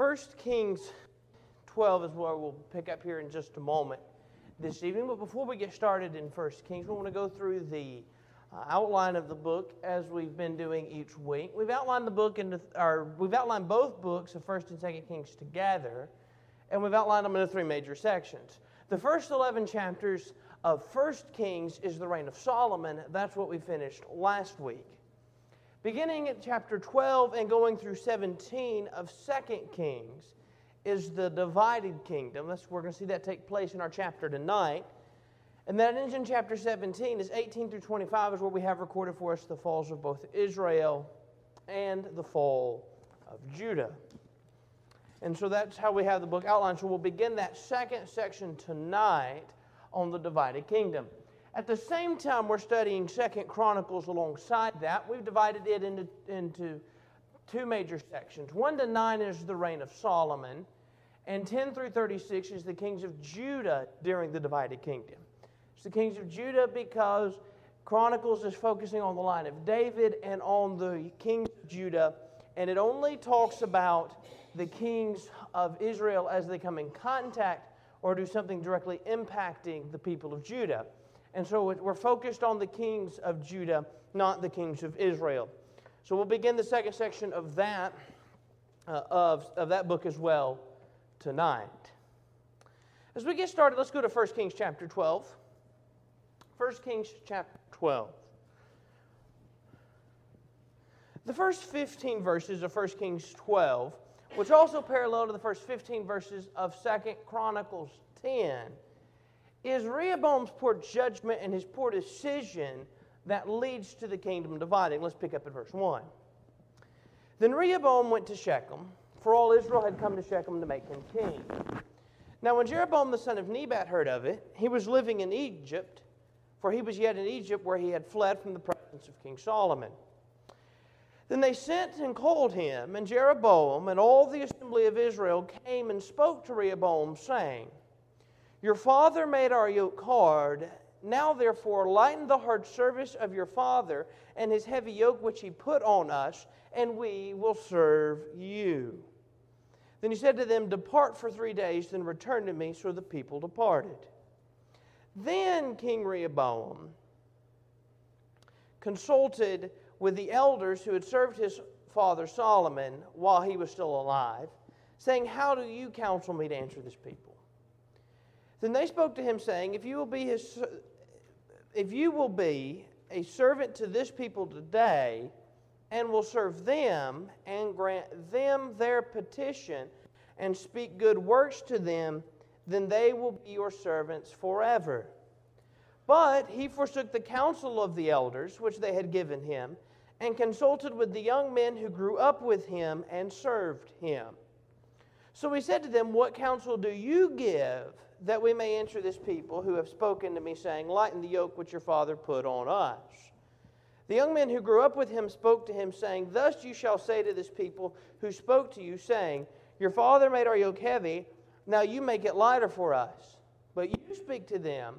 First Kings 12 is where we'll pick up here in just a moment this evening. But before we get started in First Kings, we want to go through the uh, outline of the book as we've been doing each week. We've outlined the book into, or we've outlined both books of First and Second Kings together, and we've outlined them into three major sections. The first 11 chapters of First Kings is the reign of Solomon. That's what we finished last week. Beginning at chapter 12 and going through 17 of Second Kings is the divided kingdom. That's, we're going to see that take place in our chapter tonight. And then in chapter 17 is 18 through 25 is where we have recorded for us the falls of both Israel and the fall of Judah. And so that's how we have the book outlined. So we'll begin that second section tonight on the divided kingdom. At the same time, we're studying Second Chronicles alongside that. We've divided it into, into two major sections. 1 to 9 is the reign of Solomon, and 10 through 36 is the kings of Judah during the divided kingdom. It's the kings of Judah because Chronicles is focusing on the line of David and on the kings of Judah, and it only talks about the kings of Israel as they come in contact or do something directly impacting the people of Judah. And so we're focused on the kings of Judah, not the kings of Israel. So we'll begin the second section of that, uh, of, of that book as well tonight. As we get started, let's go to 1 Kings chapter 12. 1 Kings chapter 12. The first 15 verses of 1 Kings 12, which also parallel to the first 15 verses of 2 Chronicles 10, is Rehoboam's poor judgment and his poor decision that leads to the kingdom dividing. Let's pick up at verse 1. Then Rehoboam went to Shechem, for all Israel had come to Shechem to make him king. Now, when Jeroboam the son of Nebat heard of it, he was living in Egypt for he was yet in Egypt where he had fled from the presence of King Solomon. Then they sent and called him, and Jeroboam and all the assembly of Israel came and spoke to Rehoboam, saying, Your father made our yoke hard. Now, therefore, lighten the hard service of your father and his heavy yoke which he put on us, and we will serve you. Then he said to them, Depart for three days, then return to me. So the people departed. Then King Rehoboam consulted with the elders who had served his father Solomon while he was still alive, saying, How do you counsel me to answer this people? Then they spoke to him, saying, If you will be his if you will be a servant to this people today, and will serve them and grant them their petition and speak good works to them, then they will be your servants forever. But he forsook the counsel of the elders, which they had given him, and consulted with the young men who grew up with him and served him. So he said to them, What counsel do you give that we may answer this people who have spoken to me, saying, Lighten the yoke which your father put on us? The young men who grew up with him spoke to him, saying, Thus you shall say to this people who spoke to you, saying, Your father made our yoke heavy now you make it lighter for us. But you speak to them,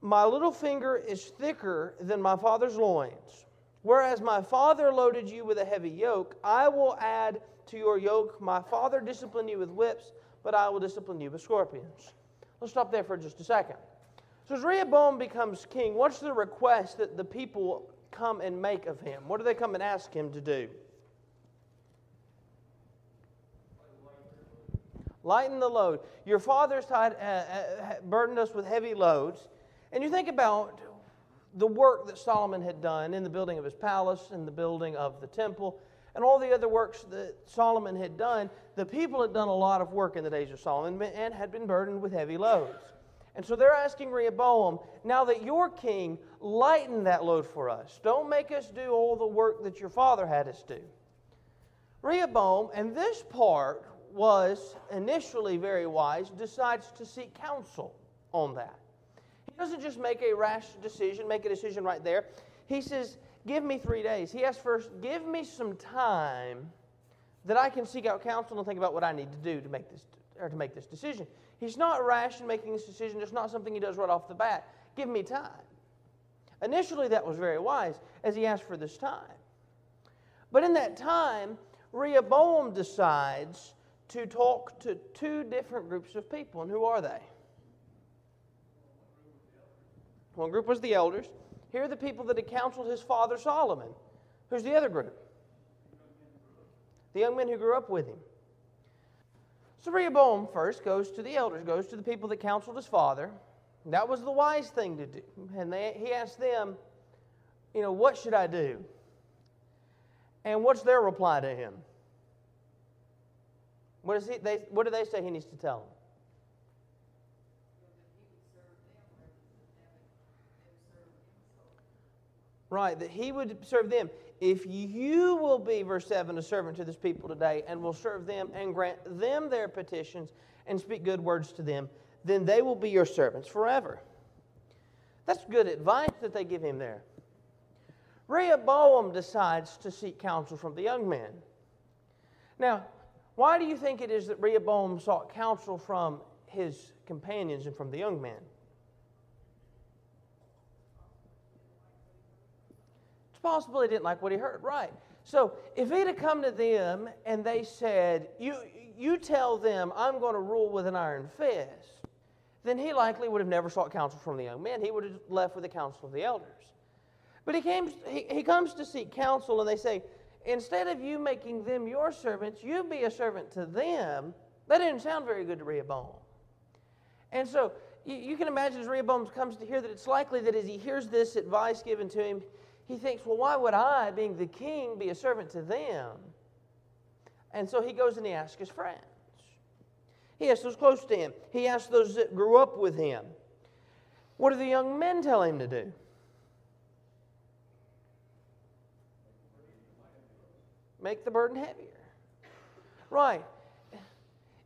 My little finger is thicker than my father's loins. Whereas my father loaded you with a heavy yoke, I will add to your yoke. My father disciplined you with whips, but I will discipline you with scorpions. Let's stop there for just a second. So as Rehoboam becomes king, what's the request that the people come and make of him? What do they come and ask him to do? Lighten the load. Your fathers had, uh, uh, burdened us with heavy loads. And you think about the work that Solomon had done in the building of his palace, in the building of the temple, and all the other works that Solomon had done. The people had done a lot of work in the days of Solomon and had been burdened with heavy loads. And so they're asking Rehoboam, now that you're king, lighten that load for us. Don't make us do all the work that your father had us do. Rehoboam, and this part was initially very wise, decides to seek counsel on that. He doesn't just make a rash decision, make a decision right there. He says, Give me three days. He asks first, Give me some time that I can seek out counsel and think about what I need to do to make this, or to make this decision. He's not rash in making this decision. It's not something he does right off the bat. Give me time. Initially, that was very wise as he asked for this time. But in that time, Rehoboam decides to talk to two different groups of people. And who are they? One group was the elders. Here are the people that had counseled his father Solomon. Who's the other group? The young men who grew up with him. So Rehoboam first goes to the elders, goes to the people that counseled his father. That was the wise thing to do. And they, he asked them, you know, what should I do? And what's their reply to him? What, is he, they, what do they say he needs to tell them? Right, that he would serve them. If you will be, verse 7, a servant to this people today and will serve them and grant them their petitions and speak good words to them, then they will be your servants forever. That's good advice that they give him there. Rehoboam decides to seek counsel from the young men. Now, why do you think it is that Rehoboam sought counsel from his companions and from the young men? Possible he didn't like what he heard, right? So if he'd have come to them and they said, You, you tell them I'm going to rule with an iron fist, then he likely would have never sought counsel from the young men. He would have left with the counsel of the elders. But he, came, he, he comes to seek counsel, and they say, instead of you making them your servants, you be a servant to them. That didn't sound very good to Rehoboam. And so you, you can imagine as Rehoboam comes to hear that it's likely that as he hears this advice given to him, he thinks, well, why would I, being the king, be a servant to them? And so he goes and he asks his friends. He asks those close to him. He asks those that grew up with him. What do the young men tell him to do? Make the burden heavier. Right.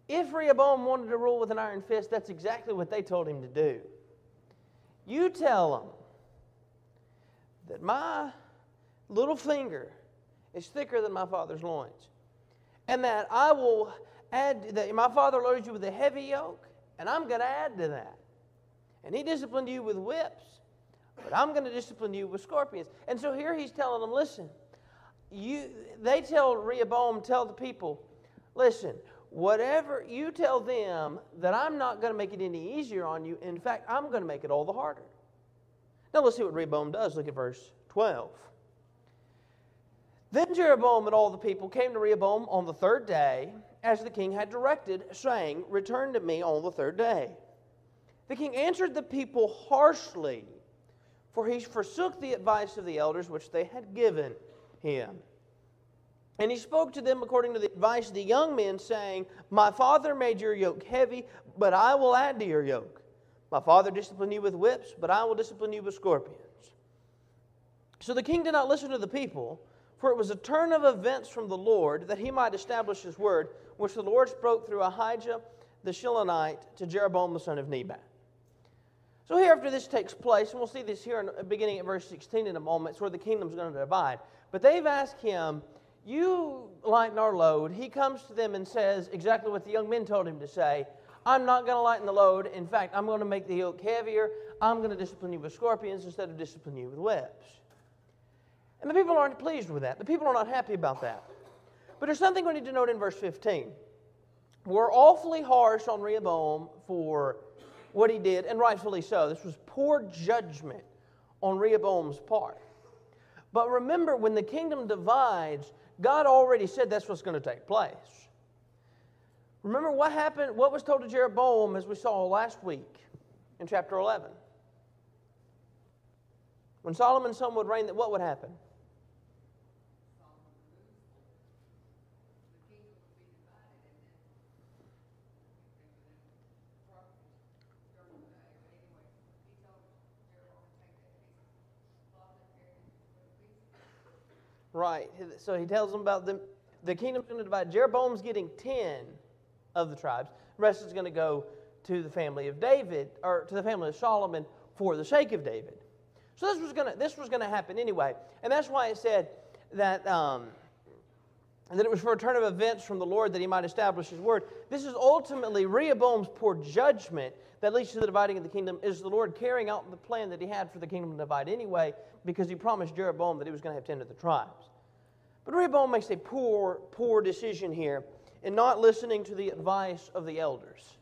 If Rehoboam wanted to rule with an iron fist, that's exactly what they told him to do. You tell them that my little finger is thicker than my father's loins, and that I will add that my father loaded you with a heavy yoke, and I'm going to add to that. And he disciplined you with whips, but I'm going to discipline you with scorpions. And so here he's telling them, listen, you, they tell Rehoboam, tell the people, listen, whatever you tell them that I'm not going to make it any easier on you. In fact, I'm going to make it all the harder. Now let's see what Rehoboam does. Look at verse 12. Then Jeroboam and all the people came to Rehoboam on the third day, as the king had directed, saying, Return to me on the third day. The king answered the people harshly, for he forsook the advice of the elders which they had given him. And he spoke to them according to the advice of the young men, saying, My father made your yoke heavy, but I will add to your yoke. My father disciplined you with whips, but I will discipline you with scorpions. So the king did not listen to the people, for it was a turn of events from the Lord that he might establish his word, which the Lord spoke through Ahijah the Shilonite to Jeroboam the son of Nebat. So here, after this takes place, and we'll see this here in, beginning at verse 16 in a moment, it's where the kingdom's going to divide. But they've asked him, You lighten our load. He comes to them and says exactly what the young men told him to say I'm not going to lighten the load. In fact, I'm going to make the yoke heavier. I'm going to discipline you with scorpions instead of disciplining you with whips. And the people aren't pleased with that. The people are not happy about that. But there's something we need to note in verse 15. We're awfully harsh on Rehoboam for what he did, and rightfully so. This was poor judgment on Rehoboam's part. But remember, when the kingdom divides, God already said that's what's going to take place. Remember what happened, what was told to Jeroboam as we saw last week in chapter 11? When Solomon's son would reign, what would happen? Right. So he tells them about the, the kingdom's going to divide. Jeroboam's getting 10 of the tribes. The rest is going to go to the family of David, or to the family of Solomon for the sake of David. So this was going to, this was going to happen anyway. And that's why it said that, um, that it was for a turn of events from the Lord that he might establish his word. This is ultimately Rehoboam's poor judgment that leads to the dividing of the kingdom. Is the Lord carrying out the plan that he had for the kingdom to divide anyway because he promised Jeroboam that he was going to have 10 of the tribes. But Rehoboam makes a poor, poor decision here in not listening to the advice of the elders.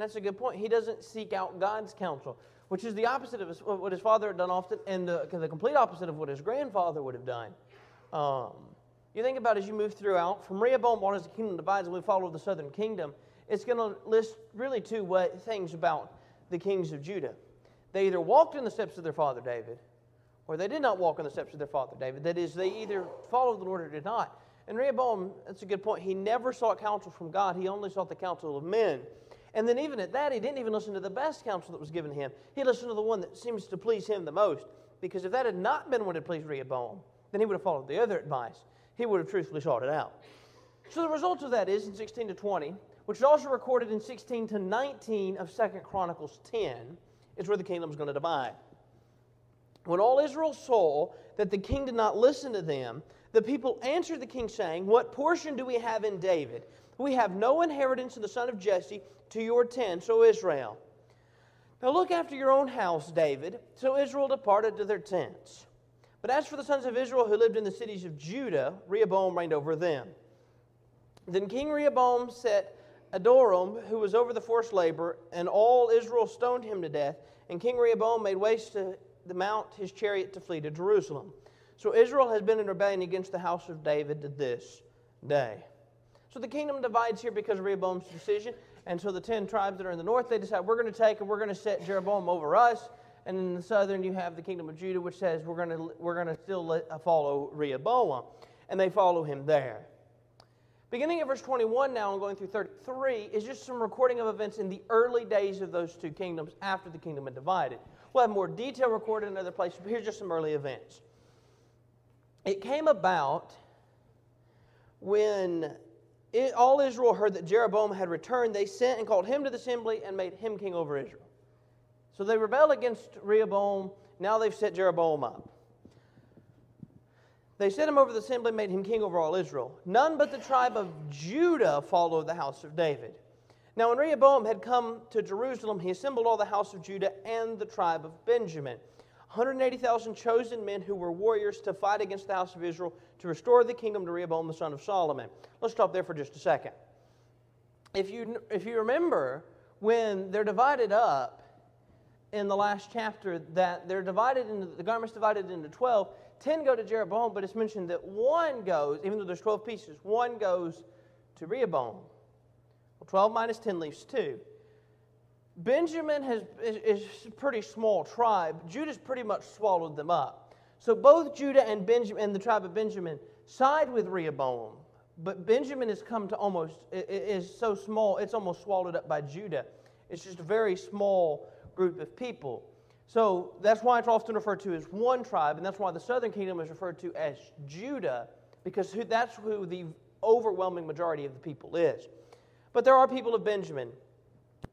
And that's a good point. He doesn't seek out God's counsel, which is the opposite of what his father had done often, and the, the complete opposite of what his grandfather would have done. Um, you think about as you move throughout, from Rehoboam on as the kingdom divides, and we follow the southern kingdom, it's going to list really two what, things about the kings of Judah. They either walked in the steps of their father David, or they did not walk in the steps of their father David. That is, they either followed the Lord or did not. And Rehoboam, that's a good point. He never sought counsel from God, he only sought the counsel of men. And then, even at that, he didn't even listen to the best counsel that was given him. He listened to the one that seems to please him the most. Because if that had not been what had pleased Rehoboam, then he would have followed the other advice. He would have truthfully sought it out. So the result of that is in 16 to 20, which is also recorded in 16 to 19 of 2 Chronicles 10, is where the kingdom is going to divide. When all Israel saw that the king did not listen to them, the people answered the king, saying, What portion do we have in David? We have no inheritance in the son of Jesse to your tents, O Israel. Now look after your own house, David. So Israel departed to their tents. But as for the sons of Israel who lived in the cities of Judah, Rehoboam reigned over them. Then King Rehoboam set Adoram, who was over the forced labor, and all Israel stoned him to death. And King Rehoboam made waste to the mount his chariot to flee to Jerusalem. So Israel has been in rebellion against the house of David to this day. So the kingdom divides here because of Rehoboam's decision. And so the 10 tribes that are in the north, they decide we're going to take and we're going to set Jeroboam over us. And in the southern, you have the kingdom of Judah, which says we're going to, we're going to still let, uh, follow Rehoboam. And they follow him there. Beginning at verse 21 now and going through 33 is just some recording of events in the early days of those two kingdoms after the kingdom had divided. We'll have more detail recorded in other places, but here's just some early events. It came about when it, all Israel heard that Jeroboam had returned, they sent and called him to the assembly and made him king over Israel. So they rebelled against Rehoboam. Now they've set Jeroboam up. They set him over the assembly, made him king over all Israel. None but the tribe of Judah followed the house of David. Now, when Rehoboam had come to Jerusalem, he assembled all the house of Judah and the tribe of Benjamin. 180,000 chosen men who were warriors to fight against the house of Israel to restore the kingdom to Rehoboam the son of Solomon. Let's stop there for just a second. If you, if you remember, when they're divided up in the last chapter, that they're divided into the garments divided into 12, 10 go to Jeroboam, but it's mentioned that one goes, even though there's 12 pieces, one goes to Rehoboam. Well, 12 minus 10 leaves 2. Benjamin has, is, is a pretty small tribe. Judah's pretty much swallowed them up. So both Judah and Benjamin and the tribe of Benjamin side with Rehoboam, but Benjamin has come to almost is so small it's almost swallowed up by Judah. It's just a very small group of people. So that's why it's often referred to as one tribe, and that's why the southern kingdom is referred to as Judah, because that's who the overwhelming majority of the people is. But there are people of Benjamin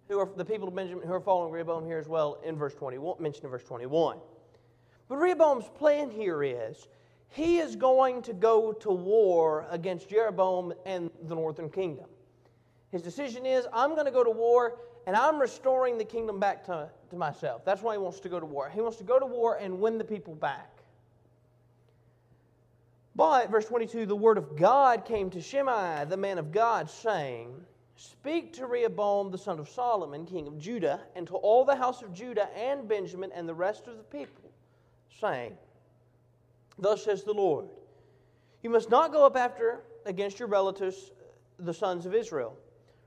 who are the people of Benjamin who are following Rehoboam here as well in verse 21, mentioned in verse 21. But Rehoboam's plan here is he is going to go to war against Jeroboam and the northern kingdom. His decision is I'm going to go to war and I'm restoring the kingdom back to, to myself. That's why he wants to go to war. He wants to go to war and win the people back. But, verse 22, the word of God came to Shemaiah, the man of God, saying, Speak to Rehoboam the son of Solomon, king of Judah, and to all the house of Judah and Benjamin and the rest of the people, saying, Thus says the Lord, You must not go up after against your relatives, the sons of Israel.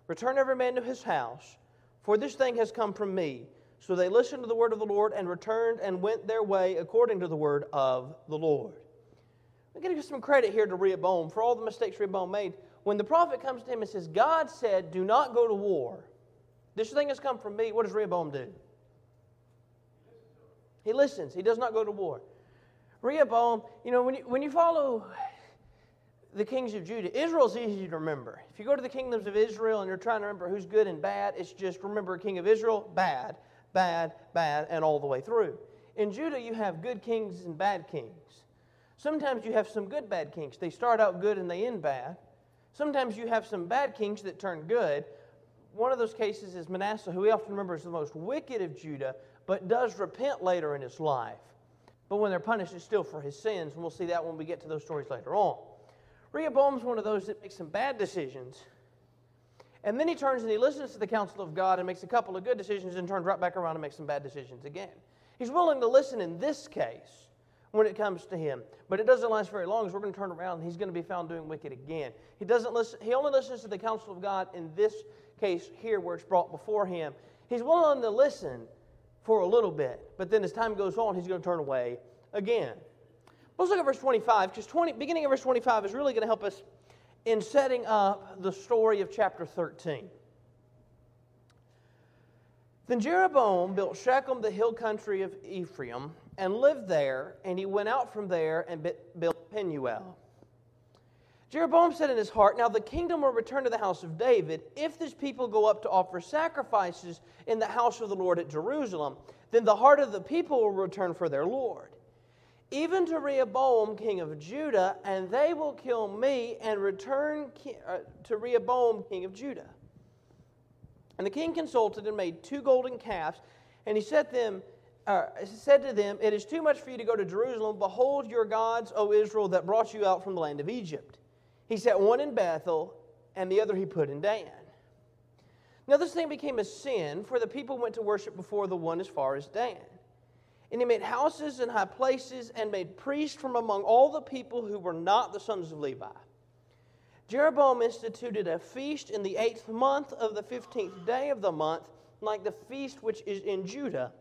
Return every man to his house, for this thing has come from me. So they listened to the word of the Lord and returned and went their way according to the word of the Lord. I'm going to give some credit here to Rehoboam for all the mistakes Rehoboam made when the prophet comes to him and says, God said, do not go to war, this thing has come from me, what does Rehoboam do? He listens. He does not go to war. Rehoboam, you know, when you, when you follow the kings of Judah, Israel's easy to remember. If you go to the kingdoms of Israel and you're trying to remember who's good and bad, it's just remember king of Israel, bad, bad, bad, and all the way through. In Judah, you have good kings and bad kings. Sometimes you have some good bad kings. They start out good and they end bad. Sometimes you have some bad kings that turn good. One of those cases is Manasseh, who we often remember as the most wicked of Judah, but does repent later in his life. But when they're punished, it's still for his sins, and we'll see that when we get to those stories later on. Rehoboam's one of those that makes some bad decisions, and then he turns and he listens to the counsel of God and makes a couple of good decisions and turns right back around and makes some bad decisions again. He's willing to listen in this case when it comes to him. But it doesn't last very long as we're going to turn around and he's going to be found doing wicked again. He doesn't listen, he only listens to the counsel of God in this case here where it's brought before him. He's willing to listen for a little bit, but then as time goes on, he's going to turn away again. Let's look at verse 25, because 20, beginning of verse 25 is really going to help us in setting up the story of chapter 13. Then Jeroboam built Shechem, the hill country of Ephraim, and lived there, and he went out from there and built Penuel. Jeroboam said in his heart, Now the kingdom will return to the house of David if this people go up to offer sacrifices in the house of the Lord at Jerusalem. Then the heart of the people will return for their Lord. Even to Rehoboam, king of Judah, and they will kill me and return uh, to Rehoboam, king of Judah. And the king consulted and made two golden calves, and he set them uh, said to them, It is too much for you to go to Jerusalem. Behold your gods, O Israel, that brought you out from the land of Egypt. He set one in Bethel, and the other he put in Dan. Now this thing became a sin, for the people went to worship before the one as far as Dan. And he made houses and high places, and made priests from among all the people who were not the sons of Levi. Jeroboam instituted a feast in the eighth month of the fifteenth day of the month, like the feast which is in Judah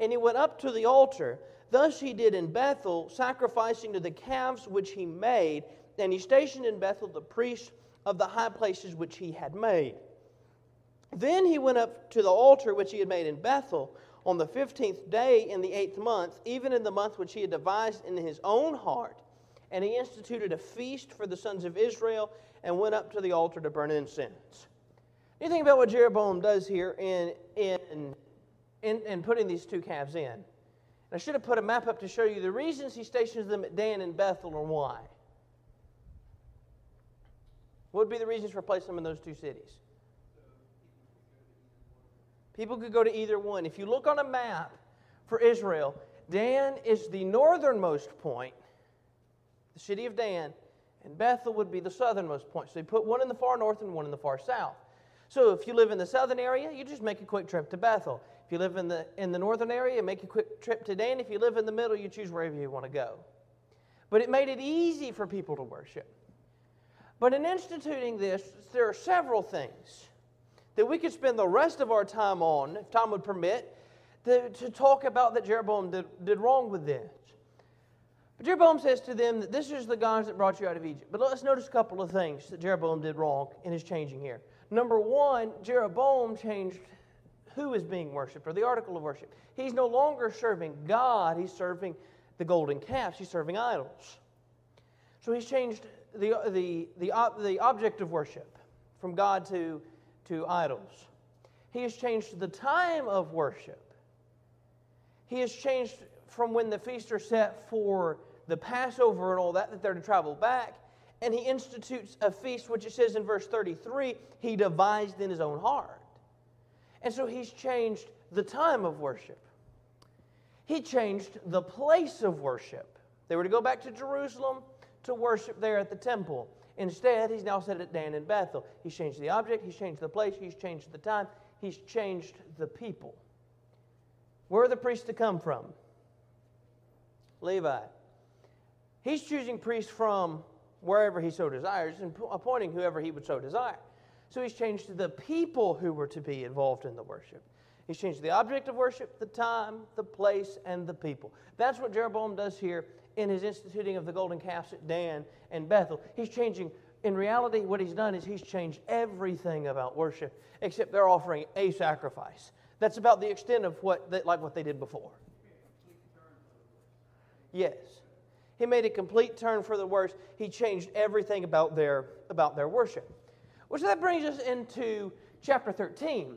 and he went up to the altar. Thus he did in Bethel, sacrificing to the calves which he made, and he stationed in Bethel the priests of the high places which he had made. Then he went up to the altar which he had made in Bethel on the fifteenth day in the eighth month, even in the month which he had devised in his own heart. And he instituted a feast for the sons of Israel and went up to the altar to burn incense. You think about what Jeroboam does here in, in in, in putting these two calves in. I should have put a map up to show you the reasons he stations them at Dan and Bethel or why. What would be the reasons for placing them in those two cities? People could go to either one. If you look on a map for Israel, Dan is the northernmost point, the city of Dan, and Bethel would be the southernmost point. So you put one in the far north and one in the far south. So if you live in the southern area, you just make a quick trip to Bethel. If you live in the, in the northern area, make a quick trip to Dan. If you live in the middle, you choose wherever you want to go. But it made it easy for people to worship. But in instituting this, there are several things that we could spend the rest of our time on, if time would permit, to, to talk about that Jeroboam did, did wrong with this. But Jeroboam says to them that this is the gods that brought you out of Egypt. But let's notice a couple of things that Jeroboam did wrong in his changing here. Number one, Jeroboam changed who is being worshiped or the article of worship. He's no longer serving God, he's serving the golden calves, he's serving idols. So he's changed the, the, the, the object of worship from God to, to idols. He has changed the time of worship. He has changed from when the feasts are set for the Passover and all that, that they're to travel back. And he institutes a feast, which it says in verse 33, he devised in his own heart. And so he's changed the time of worship. He changed the place of worship. They were to go back to Jerusalem to worship there at the temple. Instead, he's now set at Dan and Bethel. He's changed the object, he's changed the place, he's changed the time, he's changed the people. Where are the priests to come from? Levi. He's choosing priests from wherever he so desires and appointing whoever he would so desire. So he's changed the people who were to be involved in the worship. He's changed the object of worship, the time, the place, and the people. That's what Jeroboam does here in his instituting of the golden calves at Dan and Bethel. He's changing, in reality, what he's done is he's changed everything about worship, except they're offering a sacrifice. That's about the extent of what, they, like what they did before. Yes. He made a complete turn for the worse. He changed everything about their, about their worship. Which that brings us into chapter 13.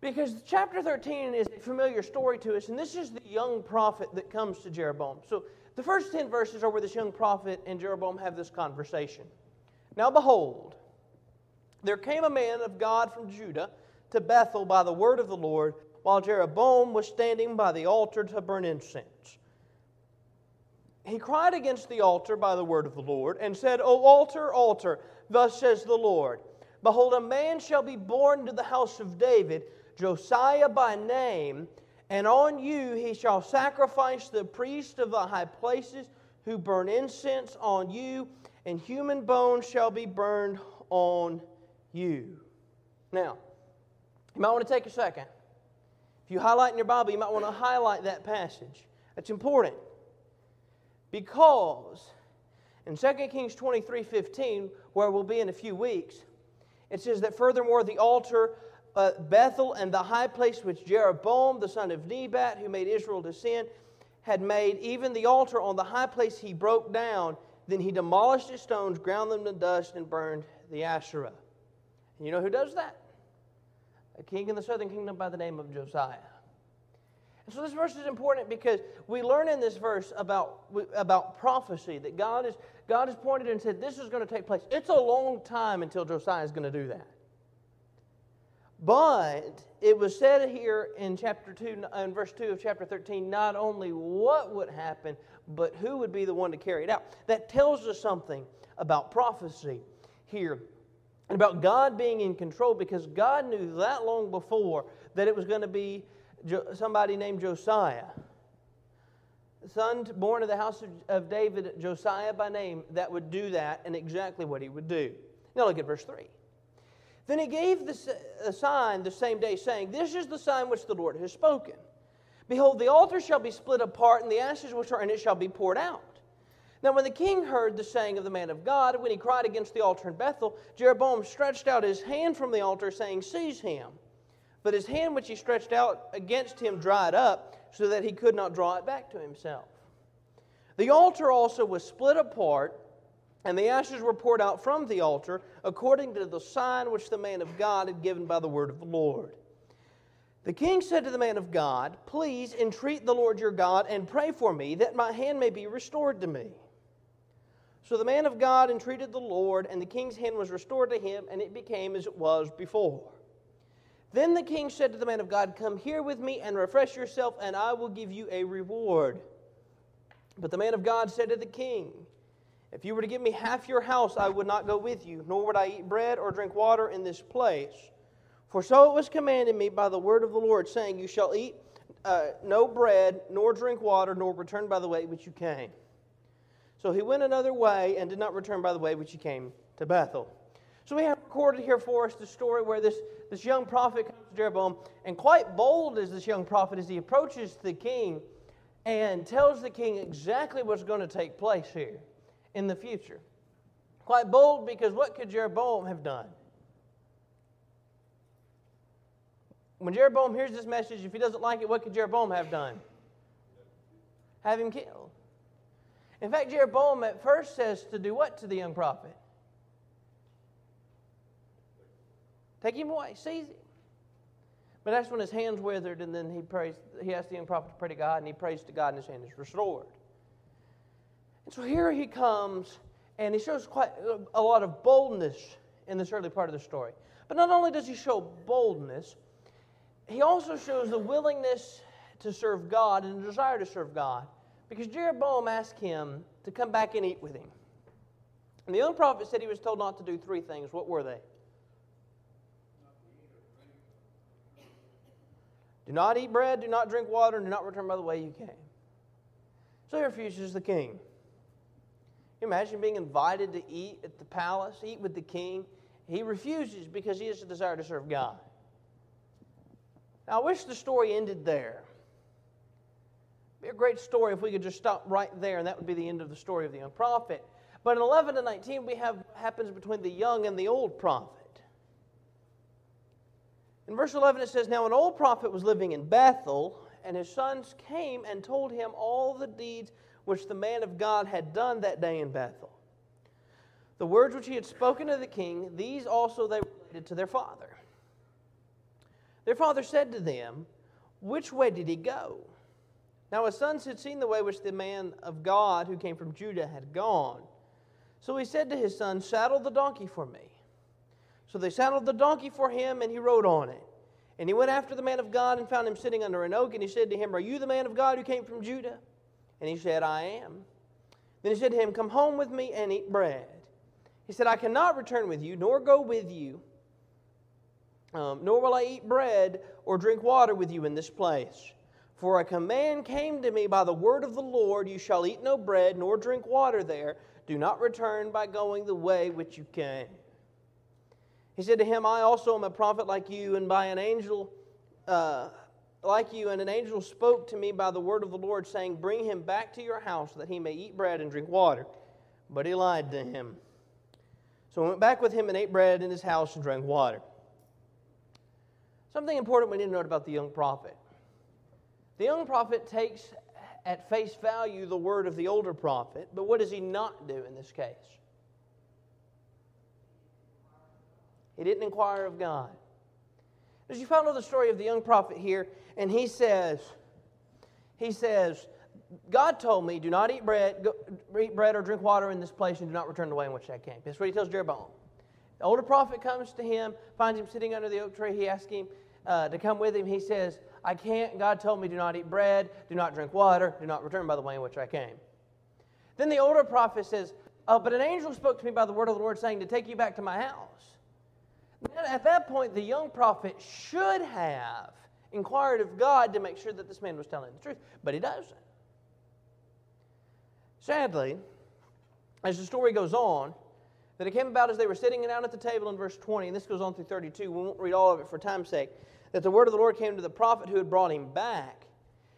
Because chapter 13 is a familiar story to us, and this is the young prophet that comes to Jeroboam. So The first 10 verses are where this young prophet and Jeroboam have this conversation. Now, behold, there came a man of God from Judah to Bethel by the word of the Lord, while Jeroboam was standing by the altar to burn incense. He cried against the altar by the word of the Lord, and said, O altar, altar, thus says the Lord Behold, a man shall be born to the house of David, Josiah by name, and on you he shall sacrifice the priests of the high places who burn incense on you, and human bones shall be burned on you. Now, you might want to take a second. If you highlight in your Bible, you might want to highlight that passage. That's important. Because in 2 Kings 23 15, where we'll be in a few weeks, it says that furthermore, the altar, uh, Bethel, and the high place which Jeroboam, the son of Nebat, who made Israel to sin, had made, even the altar on the high place he broke down. Then he demolished its stones, ground them to dust, and burned the Asherah. And you know who does that? A king in the southern kingdom by the name of Josiah. And so this verse is important because we learn in this verse about, about prophecy that God, is, God has pointed and said this is going to take place. It's a long time until Josiah is going to do that. But it was said here in chapter 2, in verse 2 of chapter 13, not only what would happen, but who would be the one to carry it out. That tells us something about prophecy here and about God being in control because God knew that long before that it was going to be somebody named Josiah, son born of the house of David, Josiah by name, that would do that and exactly what he would do. Now look at verse 3. Then he gave the sign the same day, saying, This is the sign which the Lord has spoken. Behold, the altar shall be split apart, and the ashes which are in it shall be poured out. Now, when the king heard the saying of the man of God, when he cried against the altar in Bethel, Jeroboam stretched out his hand from the altar, saying, Seize him. But his hand which he stretched out against him dried up, so that he could not draw it back to himself. The altar also was split apart, and the ashes were poured out from the altar, according to the sign which the man of God had given by the word of the Lord. The king said to the man of God, Please entreat the Lord your God and pray for me, that my hand may be restored to me. So the man of God entreated the Lord, and the king's hand was restored to him, and it became as it was before. Then the king said to the man of God, Come here with me and refresh yourself, and I will give you a reward. But the man of God said to the king, If you were to give me half your house, I would not go with you, nor would I eat bread or drink water in this place. For so it was commanded me by the word of the Lord, saying, You shall eat uh, no bread, nor drink water, nor return by the way which you came. So he went another way and did not return by the way which he came to Bethel. So we have recorded here for us the story where this, this young prophet comes to Jeroboam, and quite bold is this young prophet as he approaches the king and tells the king exactly what's going to take place here in the future. Quite bold because what could Jeroboam have done? When Jeroboam hears this message, if he doesn't like it, what could Jeroboam have done? Have him killed. In fact, Jeroboam at first says to do what to the young prophet? Take him away, seize him. But that's when his hands withered, and then he prays. He asked the young prophet to pray to God, and he prays to God, and his hand is restored. So here he comes, and he shows quite a lot of boldness in this early part of the story. But not only does he show boldness, he also shows the willingness to serve God and the desire to serve God. Because Jeroboam asked him to come back and eat with him. And the young prophet said he was told not to do three things. What were they? Do not eat bread, do not drink water, and do not return by the way you came. So he refuses the king. Imagine being invited to eat at the palace, eat with the king? He refuses because he has a desire to serve God. Now, I wish the story ended there be a great story if we could just stop right there, and that would be the end of the story of the young prophet. But in 11 to 19, we have what happens between the young and the old prophet. In verse 11, it says, Now an old prophet was living in Bethel, and his sons came and told him all the deeds which the man of God had done that day in Bethel. The words which he had spoken to the king, these also they related to their father. Their father said to them, Which way did he go? Now his sons had seen the way which the man of God who came from Judah had gone. So he said to his son, Saddle the donkey for me. So they saddled the donkey for him, and he rode on it. And he went after the man of God and found him sitting under an oak. And he said to him, Are you the man of God who came from Judah? And he said, I am. Then he said to him, Come home with me and eat bread. He said, I cannot return with you, nor go with you, um, nor will I eat bread or drink water with you in this place. For a command came to me by the word of the Lord You shall eat no bread, nor drink water there. Do not return by going the way which you came. He said to him, I also am a prophet like you, and by an angel uh, like you, and an angel spoke to me by the word of the Lord, saying, Bring him back to your house, that he may eat bread and drink water. But he lied to him. So I went back with him and ate bread in his house and drank water. Something important we need to note about the young prophet. The young prophet takes at face value the word of the older prophet, but what does he not do in this case? He didn't inquire of God. As you follow the story of the young prophet here, and he says, he says, God told me, do not eat bread, go, eat bread or drink water in this place, and do not return the way in which I came. That's what he tells Jeroboam. The older prophet comes to him, finds him sitting under the oak tree. He asks him uh, to come with him. He says, I can't. God told me, do not eat bread, do not drink water, do not return by the way in which I came. Then the older prophet says, oh, But an angel spoke to me by the word of the Lord, saying to take you back to my house. At that point, the young prophet should have inquired of God to make sure that this man was telling the truth, but he doesn't. Sadly, as the story goes on, that it came about as they were sitting down at the table in verse 20, and this goes on through 32. We won't read all of it for time's sake. That the word of the Lord came to the prophet who had brought him back.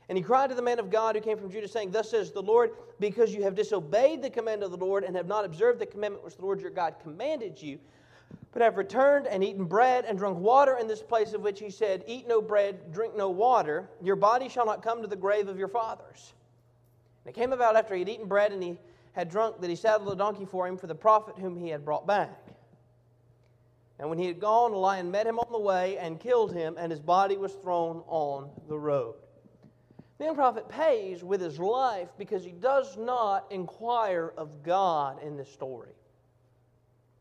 And he cried to the man of God who came from Judah, saying, Thus says the Lord, because you have disobeyed the command of the Lord and have not observed the commandment which the Lord your God commanded you, but have returned and eaten bread and drunk water in this place of which he said, Eat no bread, drink no water, your body shall not come to the grave of your fathers. And it came about after he had eaten bread and he had drunk that he saddled a donkey for him for the prophet whom he had brought back. And when he had gone, a lion met him on the way and killed him, and his body was thrown on the road. The prophet pays with his life because he does not inquire of God in this story.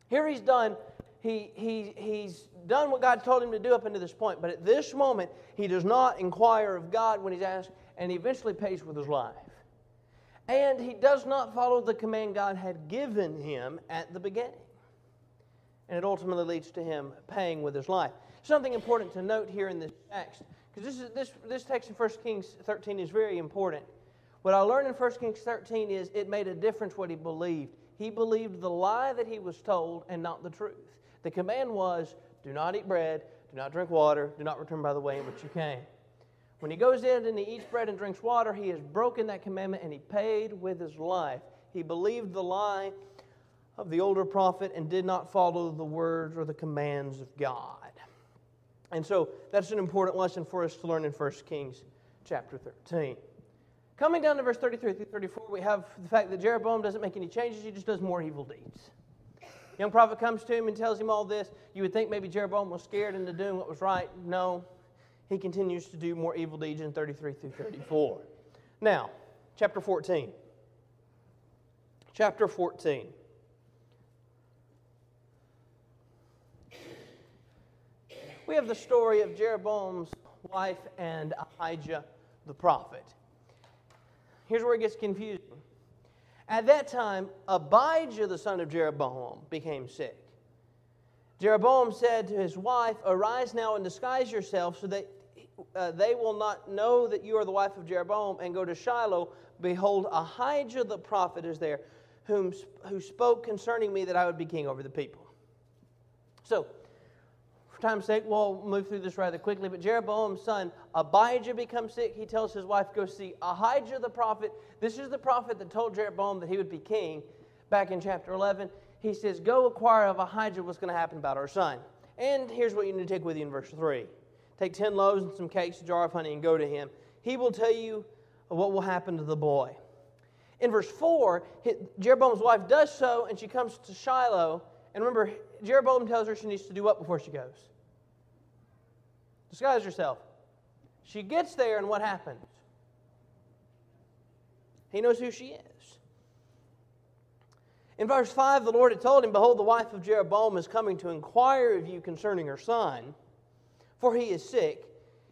Here he's done, he, he, he's done what God told him to do up until this point, but at this moment, he does not inquire of God when he's asked, and he eventually pays with his life. And he does not follow the command God had given him at the beginning. And it ultimately leads to him paying with his life. Something important to note here in this text, because this, this, this text in 1 Kings 13 is very important. What I learned in 1 Kings 13 is it made a difference what he believed. He believed the lie that he was told and not the truth. The command was do not eat bread, do not drink water, do not return by the way in which you came. When he goes in and he eats bread and drinks water, he has broken that commandment and he paid with his life. He believed the lie of the older prophet and did not follow the words or the commands of God. And so that's an important lesson for us to learn in 1 Kings chapter 13. Coming down to verse 33 through 34, we have the fact that Jeroboam doesn't make any changes, he just does more evil deeds. Young prophet comes to him and tells him all this. You would think maybe Jeroboam was scared into doing what was right. No, he continues to do more evil deeds in 33 through 34. Now, chapter 14. Chapter 14. We have the story of Jeroboam's wife and Ahijah the prophet. Here's where it gets confusing. At that time, Abijah, the son of Jeroboam, became sick. Jeroboam said to his wife, Arise now and disguise yourself so that uh, they will not know that you are the wife of Jeroboam, and go to Shiloh. Behold, Ahijah the prophet is there, whom, who spoke concerning me that I would be king over the people. So, for time's sake, we'll move through this rather quickly. But Jeroboam's son Abijah becomes sick. He tells his wife, Go see Ahijah the prophet. This is the prophet that told Jeroboam that he would be king back in chapter 11. He says, Go inquire of Ahijah what's going to happen about our son. And here's what you need to take with you in verse 3 Take 10 loaves and some cakes, a jar of honey, and go to him. He will tell you what will happen to the boy. In verse 4, Jeroboam's wife does so, and she comes to Shiloh. And remember, Jeroboam tells her she needs to do what before she goes? Disguise herself. She gets there, and what happens? He knows who she is. In verse 5, the Lord had told him, Behold, the wife of Jeroboam is coming to inquire of you concerning her son, for he is sick.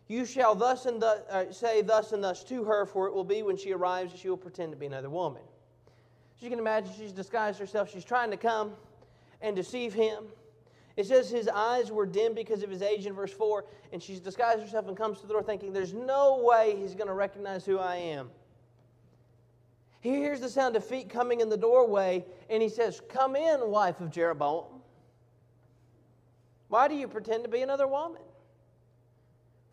You shall thus and thus, uh, say thus and thus to her, for it will be when she arrives that she will pretend to be another woman. As you can imagine, she's disguised herself. She's trying to come and deceive him. It says his eyes were dim because of his age in verse 4, and she's disguised herself and comes to the door thinking, There's no way he's going to recognize who I am. He hears the sound of feet coming in the doorway, and he says, Come in, wife of Jeroboam. Why do you pretend to be another woman?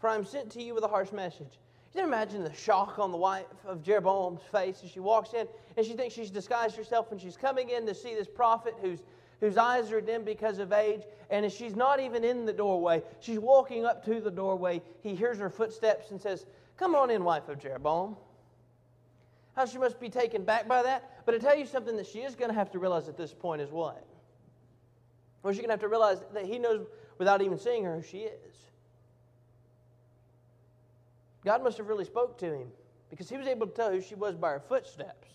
For I'm sent to you with a harsh message. You can imagine the shock on the wife of Jeroboam's face as she walks in and she thinks she's disguised herself and she's coming in to see this prophet who's whose eyes are dim because of age. And as she's not even in the doorway, she's walking up to the doorway. He hears her footsteps and says, Come on in, wife of Jeroboam. How she must be taken back by that. But I tell you something that she is going to have to realize at this point is what? Well, she's going to have to realize that he knows without even seeing her who she is. God must have really spoke to him because he was able to tell who she was by her footsteps.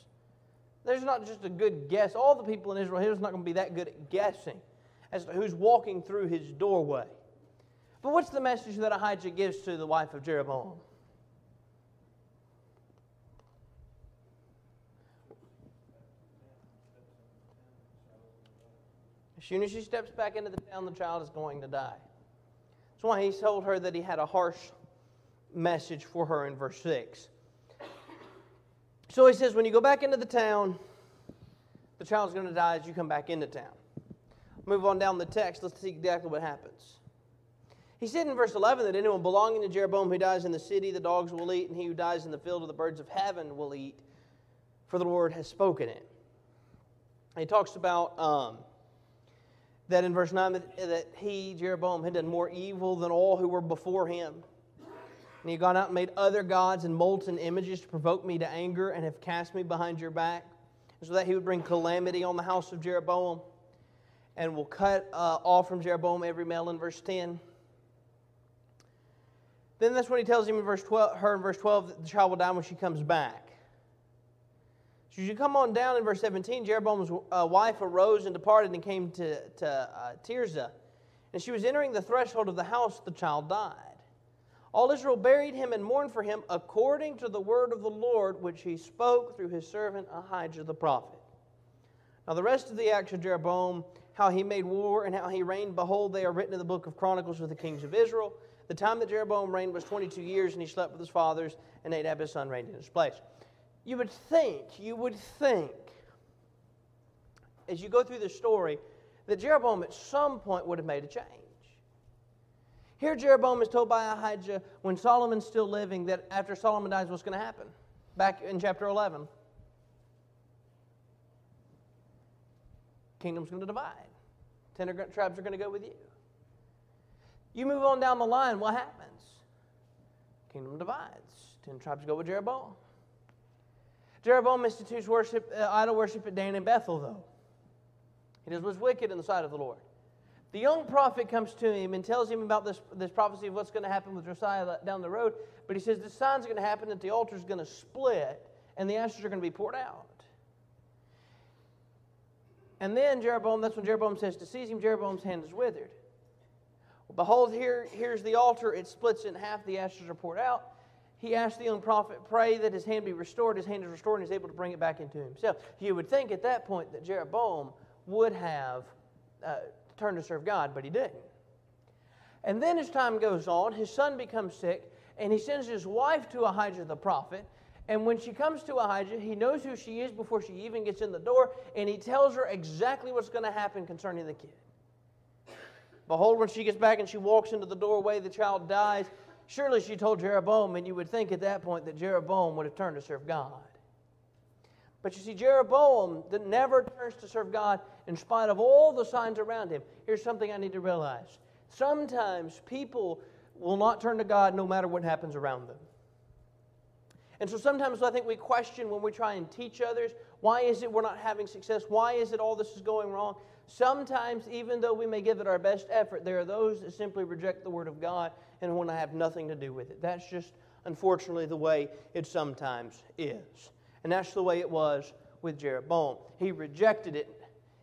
There's not just a good guess. All the people in Israel, he's not going to be that good at guessing as to who's walking through his doorway. But what's the message that Ahijah gives to the wife of Jeroboam? As soon as she steps back into the town, the child is going to die. That's why he told her that he had a harsh message for her in verse 6. So he says, when you go back into the town, the child's going to die as you come back into town. Move on down the text. Let's see exactly what happens. He said in verse 11 that anyone belonging to Jeroboam who dies in the city, the dogs will eat, and he who dies in the field of the birds of heaven will eat, for the Lord has spoken it. he talks about um, that in verse 9 that, that he, Jeroboam, had done more evil than all who were before him. And he had gone out and made other gods and molten images to provoke me to anger and have cast me behind your back, so that he would bring calamity on the house of Jeroboam and will cut uh, off from Jeroboam every male in verse 10. Then that's when he tells him in verse 12, her in verse 12 that the child will die when she comes back. So you come on down in verse 17, Jeroboam's uh, wife arose and departed and came to, to uh, Tirzah. And she was entering the threshold of the house, the child died. All Israel buried him and mourned for him according to the word of the Lord, which he spoke through his servant Ahijah the prophet. Now, the rest of the acts of Jeroboam, how he made war and how he reigned, behold, they are written in the book of Chronicles with the kings of Israel. The time that Jeroboam reigned was 22 years, and he slept with his fathers, and Nadab his son reigned in his place. You would think, you would think, as you go through the story, that Jeroboam at some point would have made a change. Here, Jeroboam is told by Ahijah when Solomon's still living that after Solomon dies, what's going to happen? Back in chapter 11. Kingdom's going to divide. Ten tribes are going to go with you. You move on down the line, what happens? Kingdom divides. Ten tribes go with Jeroboam. Jeroboam institutes worship, uh, idol worship at Dan and Bethel, though. He does what's wicked in the sight of the Lord. The young prophet comes to him and tells him about this, this prophecy of what's going to happen with Josiah down the road. But he says the sign's are going to happen that the altar is going to split and the ashes are going to be poured out. And then Jeroboam, that's when Jeroboam says to seize him, Jeroboam's hand is withered. Well, behold, here, here's the altar. It splits in half. The ashes are poured out. He asks the young prophet, pray that his hand be restored. His hand is restored and he's able to bring it back into himself. You would think at that point that Jeroboam would have uh, turn to serve God, but he didn't. And then as time goes on, his son becomes sick, and he sends his wife to Ahijah the prophet. And when she comes to Ahijah, he knows who she is before she even gets in the door, and he tells her exactly what's going to happen concerning the kid. Behold, when she gets back and she walks into the doorway, the child dies. Surely she told Jeroboam, and you would think at that point that Jeroboam would have turned to serve God. But you see, Jeroboam that never turns to serve God in spite of all the signs around him. Here's something I need to realize. Sometimes people will not turn to God no matter what happens around them. And so sometimes I think we question when we try and teach others, why is it we're not having success? Why is it all this is going wrong? Sometimes, even though we may give it our best effort, there are those that simply reject the Word of God and want to have nothing to do with it. That's just, unfortunately, the way it sometimes is. And that's the way it was with Jeroboam. He rejected it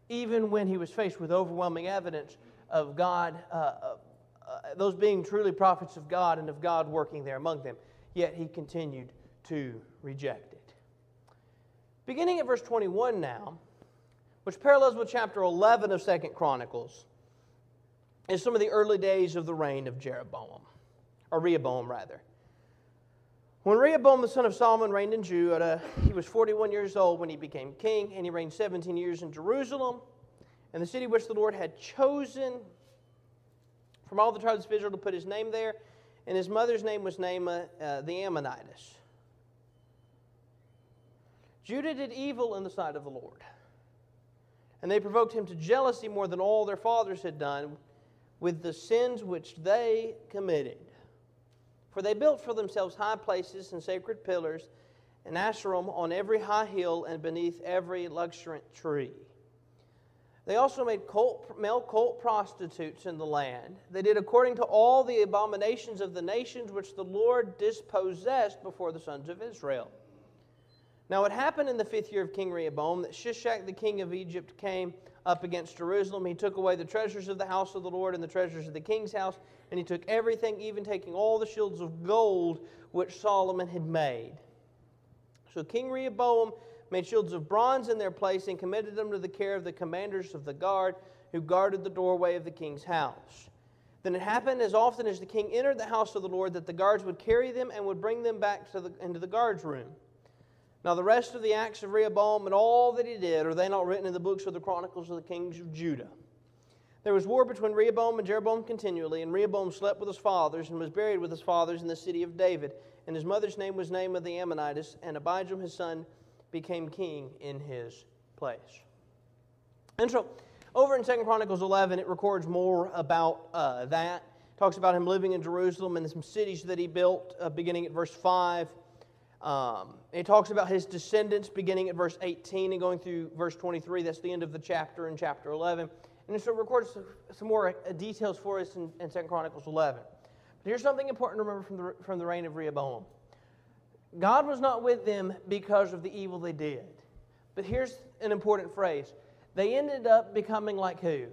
even when he was faced with overwhelming evidence of God, uh, uh, uh, those being truly prophets of God and of God working there among them. Yet he continued to reject it. Beginning at verse 21 now, which parallels with chapter 11 of Second Chronicles, is some of the early days of the reign of Jeroboam, or Rehoboam rather. When Rehoboam the son of Solomon reigned in Judah, he was 41 years old when he became king, and he reigned 17 years in Jerusalem, and the city which the Lord had chosen from all the tribes of Israel to put his name there, and his mother's name was Naamah uh, the Ammonitess. Judah did evil in the sight of the Lord, and they provoked him to jealousy more than all their fathers had done with the sins which they committed. For they built for themselves high places and sacred pillars, and Asherim on every high hill and beneath every luxuriant tree. They also made cult, male cult prostitutes in the land. They did according to all the abominations of the nations which the Lord dispossessed before the sons of Israel. Now it happened in the fifth year of King Rehoboam that Shishak the king of Egypt came up against Jerusalem. He took away the treasures of the house of the Lord and the treasures of the king's house, and he took everything, even taking all the shields of gold which Solomon had made. So King Rehoboam made shields of bronze in their place and committed them to the care of the commanders of the guard who guarded the doorway of the king's house. Then it happened as often as the king entered the house of the Lord that the guards would carry them and would bring them back to the, into the guard's room. Now, the rest of the acts of Rehoboam and all that he did, are they not written in the books of the chronicles of the kings of Judah? There was war between Rehoboam and Jeroboam continually, and Rehoboam slept with his fathers and was buried with his fathers in the city of David. And his mother's name was Naamah the Ammonitess, and Abijam his son became king in his place. And so, over in Second Chronicles 11, it records more about uh, that. It talks about him living in Jerusalem and some cities that he built, uh, beginning at verse 5. Um, it talks about his descendants beginning at verse 18 and going through verse 23. That's the end of the chapter in chapter 11. And so it records some more uh, details for us in, in 2 Chronicles 11. But here's something important to remember from the, from the reign of Rehoboam God was not with them because of the evil they did. But here's an important phrase they ended up becoming like who?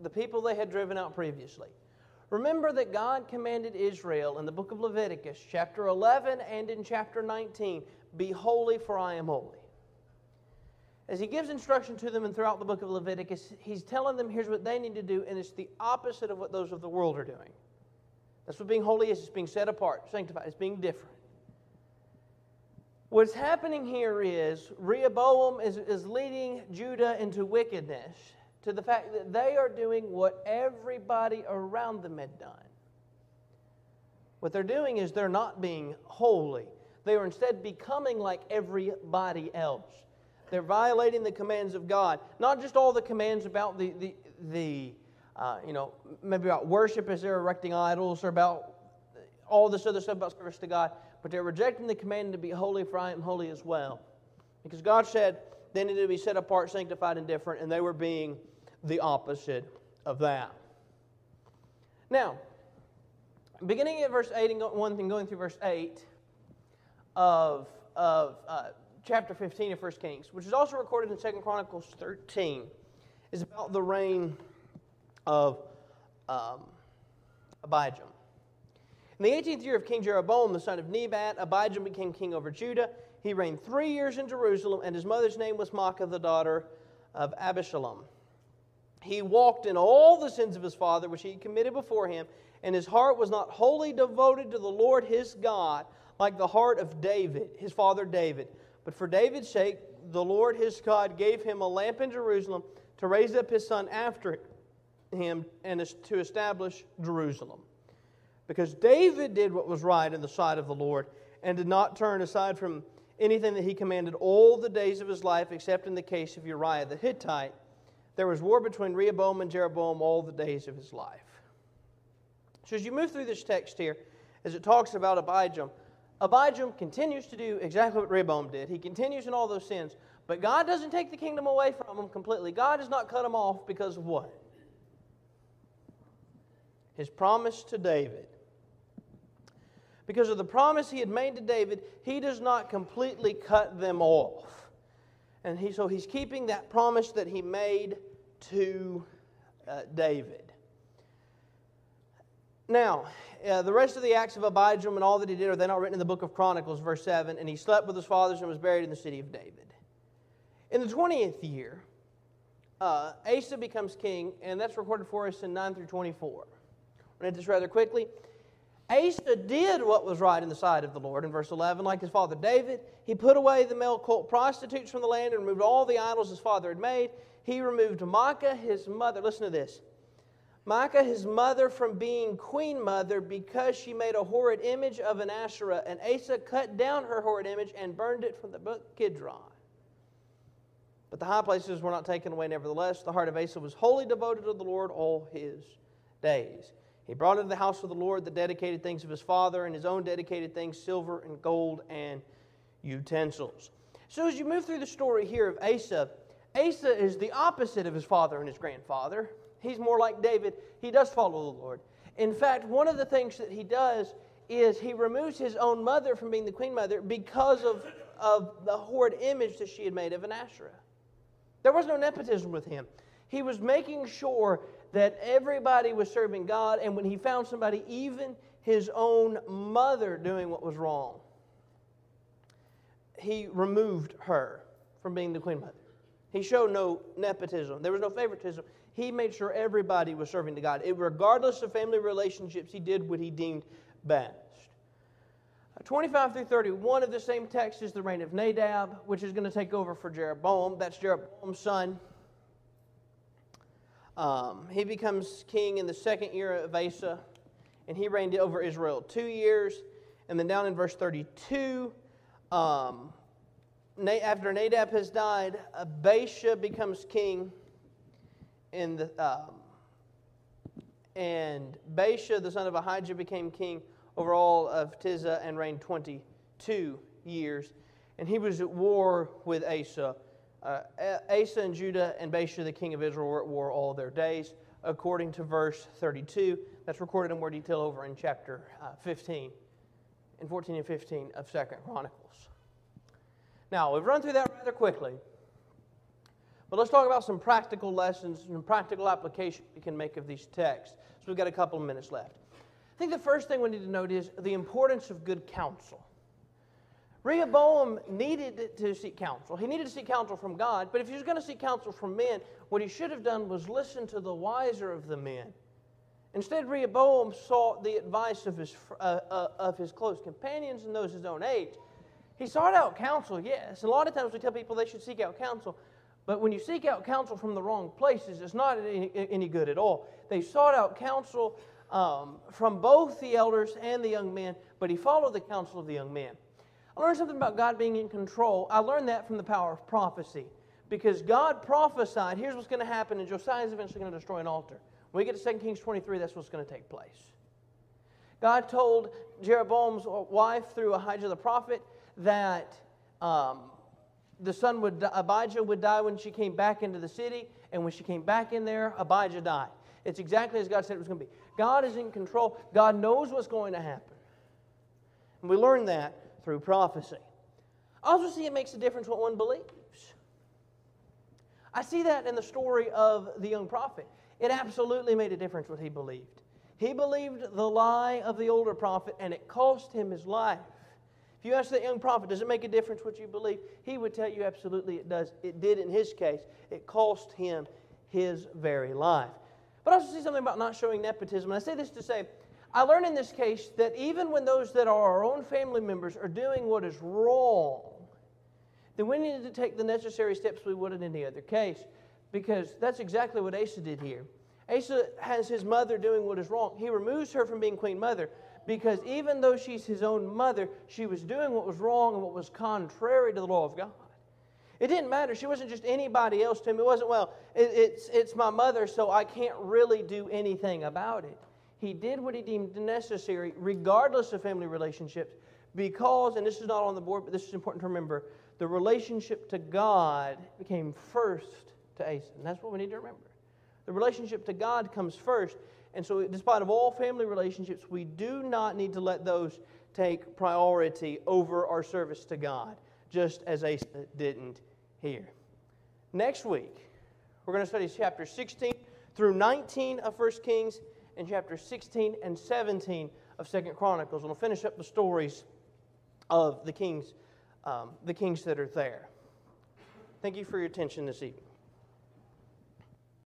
The people they had driven out previously. Remember that God commanded Israel in the book of Leviticus, chapter 11 and in chapter 19, Be holy, for I am holy. As he gives instruction to them and throughout the book of Leviticus, he's telling them here's what they need to do, and it's the opposite of what those of the world are doing. That's what being holy is it's being set apart, sanctified, it's being different. What's happening here is Rehoboam is, is leading Judah into wickedness to the fact that they are doing what everybody around them had done. What they're doing is they're not being holy. They are instead becoming like everybody else. They're violating the commands of God. Not just all the commands about the, the, the uh, you know, maybe about worship as they're erecting idols or about all this other stuff about service to God, but they're rejecting the command to be holy, for I am holy as well. Because God said they needed to be set apart, sanctified, and different, and they were being the opposite of that. Now, beginning at verse 8 and one thing going through verse 8 of, of uh, chapter 15 of 1 Kings, which is also recorded in 2 Chronicles 13, is about the reign of um, Abijam. In the 18th year of King Jeroboam, the son of Nebat, Abijam became king over Judah. He reigned three years in Jerusalem, and his mother's name was Maacah, the daughter of Abishalom. He walked in all the sins of his father, which he committed before him, and his heart was not wholly devoted to the Lord his God, like the heart of David, his father David. But for David's sake, the Lord his God gave him a lamp in Jerusalem to raise up his son after him and to establish Jerusalem. Because David did what was right in the sight of the Lord and did not turn aside from anything that he commanded all the days of his life, except in the case of Uriah the Hittite there was war between Rehoboam and Jeroboam all the days of his life. So as you move through this text here, as it talks about Abijam, Abijam continues to do exactly what Rehoboam did. He continues in all those sins, but God doesn't take the kingdom away from him completely. God does not cut him off because of what? His promise to David. Because of the promise he had made to David, he does not completely cut them off. And he, so he's keeping that promise that he made to uh, David. Now, uh, the rest of the acts of Abijam and all that he did are they not written in the book of Chronicles, verse 7? And he slept with his fathers and was buried in the city of David. In the 20th year, uh, Asa becomes king, and that's recorded for us in 9 through 24. i read this rather quickly. Asa did what was right in the sight of the Lord in verse 11, like his father David. He put away the male cult prostitutes from the land and removed all the idols his father had made. He removed Micah, his mother. Listen to this. Micah, his mother, from being queen mother because she made a horrid image of an Asherah. And Asa cut down her horrid image and burned it from the brook Kidron. But the high places were not taken away, nevertheless. The heart of Asa was wholly devoted to the Lord all his days. He brought into the house of the Lord the dedicated things of his father and his own dedicated things, silver and gold and utensils. So as you move through the story here of Asa, Asa is the opposite of his father and his grandfather. He's more like David. He does follow the Lord. In fact, one of the things that he does is he removes his own mother from being the queen mother because of, of the horrid image that she had made of an Asherah. There was no nepotism with him. He was making sure that everybody was serving God, and when he found somebody, even his own mother, doing what was wrong, he removed her from being the queen mother. He showed no nepotism, there was no favoritism. He made sure everybody was serving to God. It, regardless of family relationships, he did what he deemed best. Uh, 25 through 31 of the same text is the reign of Nadab, which is going to take over for Jeroboam. That's Jeroboam's son. Um, he becomes king in the second year of Asa, and he reigned over Israel two years. And then down in verse 32, um, after Nadab has died, Baasha becomes king. In the, um, and Baasha, the son of Ahijah, became king over all of Tirzah and reigned 22 years. And he was at war with Asa uh, Asa and Judah and Baasha, the king of Israel, were at war all their days, according to verse 32. That's recorded in more detail over in chapter uh, 15, in 14 and 15 of Second Chronicles. Now, we've run through that rather quickly, but let's talk about some practical lessons and practical application we can make of these texts. So we've got a couple of minutes left. I think the first thing we need to note is the importance of good counsel. Rehoboam needed to seek counsel. He needed to seek counsel from God, but if he was going to seek counsel from men, what he should have done was listen to the wiser of the men. Instead, Rehoboam sought the advice of his, uh, uh, of his close companions and those his own age. He sought out counsel, yes. A lot of times we tell people they should seek out counsel, but when you seek out counsel from the wrong places, it's not any, any good at all. They sought out counsel um, from both the elders and the young men, but he followed the counsel of the young men. Learned something about God being in control. I learned that from the power of prophecy. Because God prophesied, here's what's going to happen, and Josiah is eventually going to destroy an altar. When we get to 2 Kings 23, that's what's going to take place. God told Jeroboam's wife through Ahijah the prophet that um, the son would Abijah would die when she came back into the city, and when she came back in there, Abijah died. It's exactly as God said it was going to be. God is in control. God knows what's going to happen. And we learn that through prophecy. I also see it makes a difference what one believes. I see that in the story of the young prophet. It absolutely made a difference what he believed. He believed the lie of the older prophet, and it cost him his life. If you ask that young prophet, does it make a difference what you believe? He would tell you absolutely it does. It did in his case. It cost him his very life. But I also see something about not showing nepotism. And I say this to say, I learn in this case that even when those that are our own family members are doing what is wrong, then we need to take the necessary steps we would in any other case. Because that's exactly what Asa did here. Asa has his mother doing what is wrong. He removes her from being queen mother because even though she's his own mother, she was doing what was wrong and what was contrary to the law of God. It didn't matter. She wasn't just anybody else to him. It wasn't, well, it, it's, it's my mother, so I can't really do anything about it. He did what he deemed necessary, regardless of family relationships, because, and this is not on the board, but this is important to remember, the relationship to God became first to Asa. And that's what we need to remember. The relationship to God comes first. And so, despite of all family relationships, we do not need to let those take priority over our service to God, just as Asa didn't here. Next week, we're going to study chapter 16 through 19 of 1 Kings and chapter 16 and 17 of Second Chronicles. We'll finish up the stories of the kings, um, the kings that are there. Thank you for your attention this evening.